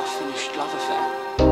half-finished love affair.